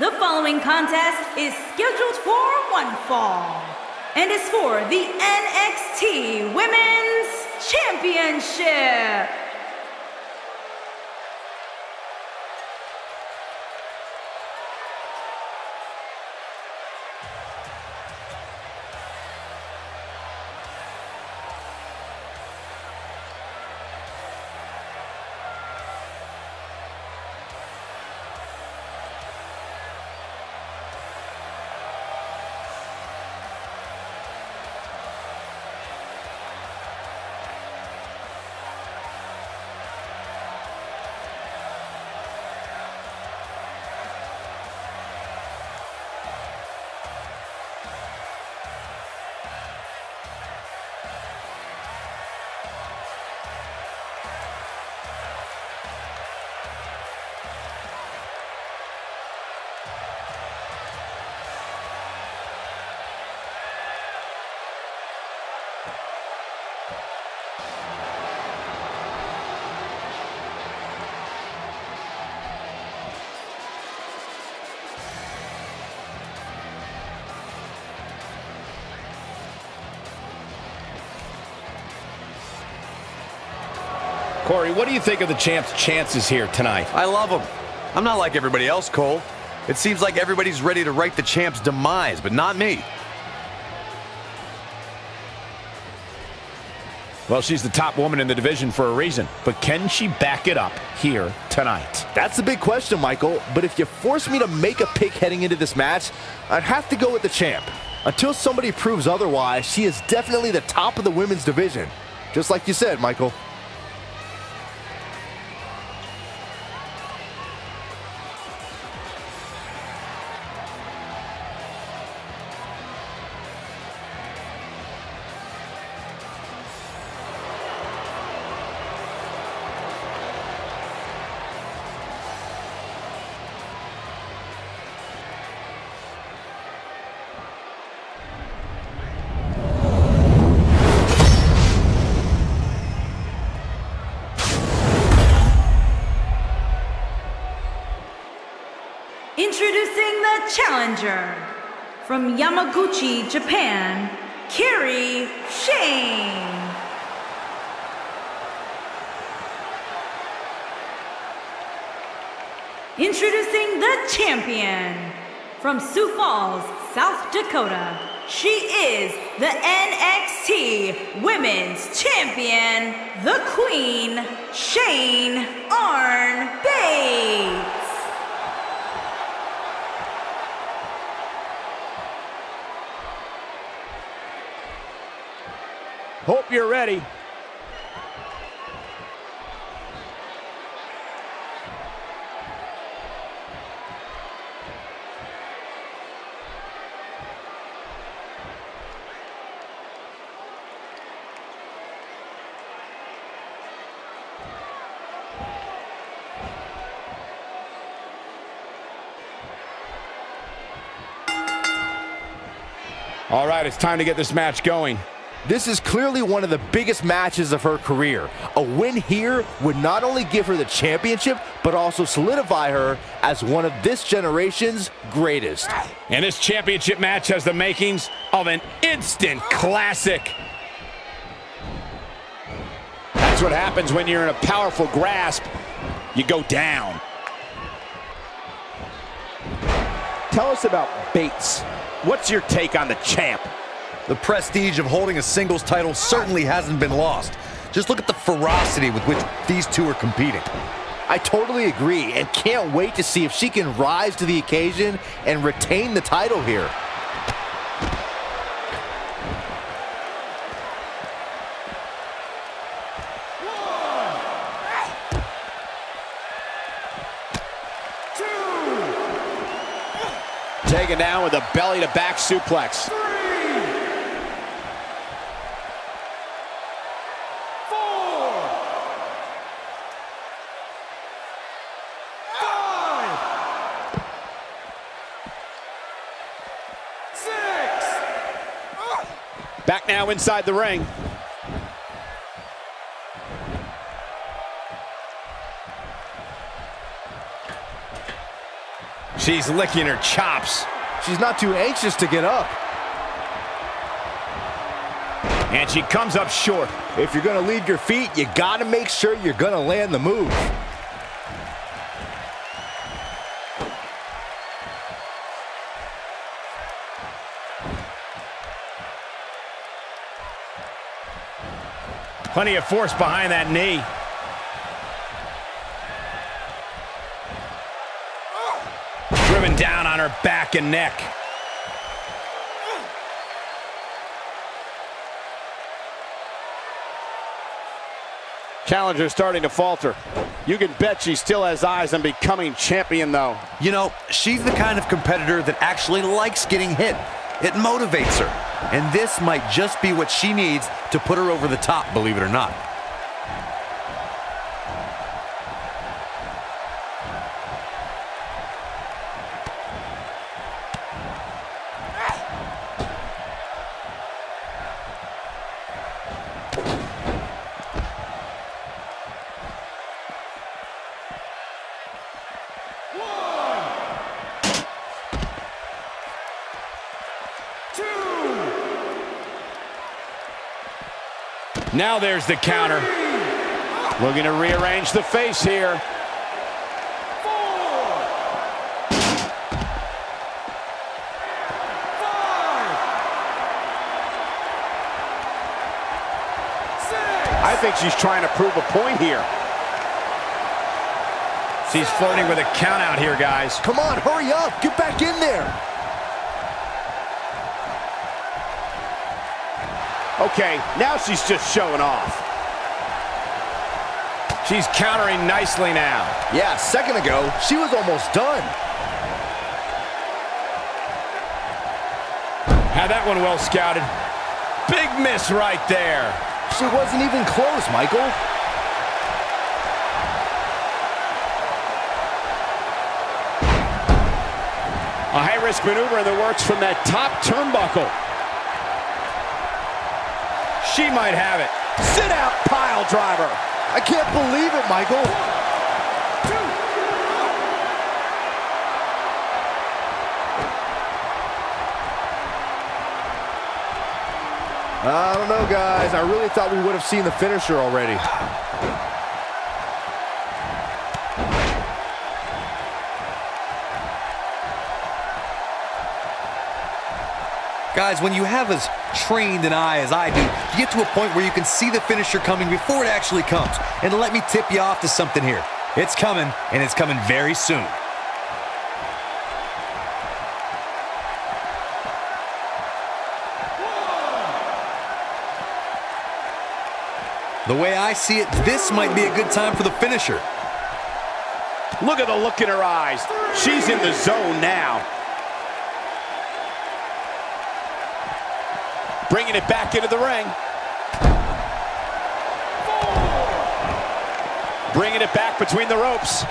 The following contest is scheduled for one fall and is for the NXT Women's Championship. Corey, what do you think of the champ's chances here tonight? I love him. I'm not like everybody else, Cole. It seems like everybody's ready to write the champ's demise, but not me. Well, she's the top woman in the division for a reason, but can she back it up here tonight? That's the big question, Michael. But if you force me to make a pick heading into this match, I'd have to go with the champ. Until somebody proves otherwise, she is definitely the top of the women's division. Just like you said, Michael. Challenger from Yamaguchi, Japan, Kairi Sane. Introducing the champion from Sioux Falls, South Dakota. She is the NXT Women's Champion, the Queen, Shane Arn Bates. Hope you're ready. All right, it's time to get this match going. This is clearly one of the biggest matches of her career. A win here would not only give her the championship, but also solidify her as one of this generation's greatest. And this championship match has the makings of an instant classic. That's what happens when you're in a powerful grasp. You go down. Tell us about Baszler. What's your take on the champ? The prestige of holding a singles title certainly hasn't been lost. Just look at the ferocity with which these two are competing. I totally agree and can't wait to see if she can rise to the occasion and retain the title here. Taken down with a belly to back suplex. Back now inside the ring. She's licking her chops. She's not too anxious to get up. And she comes up short. If you're going to leave your feet, you got to make sure you're going to land the move. Plenty of force behind that knee. Driven down on her back and neck. Challenger starting to falter. You can bet she still has eyes on becoming champion, though. You know, she's the kind of competitor that actually likes getting hit. It motivates her. And this might just be what she needs to put her over the top, believe it or not. Now there's the counter. Looking to rearrange the face here. I think she's trying to prove a point here. She's flirting with a count out here, guys. Come on, hurry up. Get back in there. Okay, now she's just showing off. She's countering nicely now. Yeah, a second ago, she was almost done. Had that one well scouted. Big miss right there. She wasn't even close, Michael. A high-risk maneuver in the works from that top turnbuckle. She might have it. Sit out pile driver. I can't believe it, Michael. I don't know, guys. I really thought we would have seen the finisher already. Guys, when you have as trained an eye as I do, you get to a point where you can see the finisher coming before it actually comes. And let me tip you off to something here. It's coming, and it's coming very soon. The way I see it, this might be a good time for the finisher. Look at the look in her eyes. She's in the zone now. Bringing it back into the ring. Bringing it back between the ropes.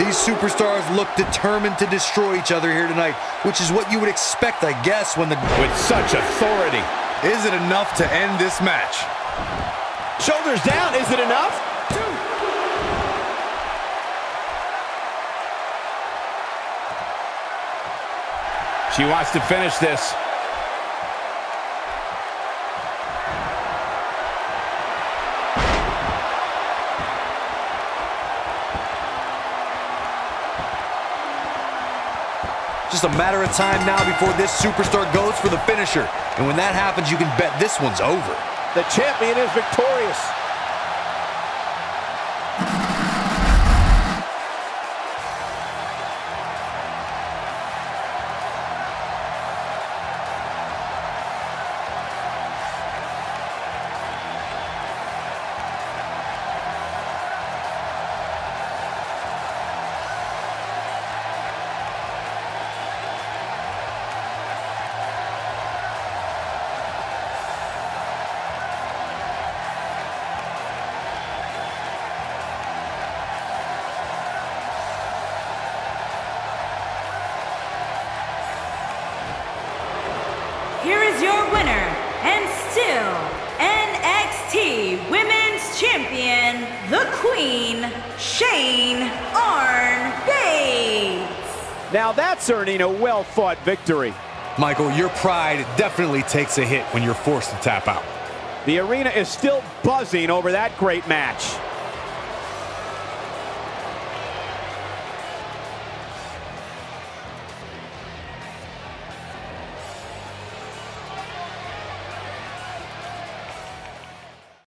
These superstars look determined to destroy each other here tonight, which is what you would expect, I guess, when the... With such authority. Is it enough to end this match? Shoulders down. Is it enough? She wants to finish this. Just a matter of time now before this superstar goes for the finisher. And when that happens, you can bet this one's over. The champion is victorious. Here is your winner, and still NXT Women's Champion, the Queen, Shane Arn Bates. Now that's earning a well-fought victory. Michael, your pride definitely takes a hit when you're forced to tap out. The arena is still buzzing over that great match.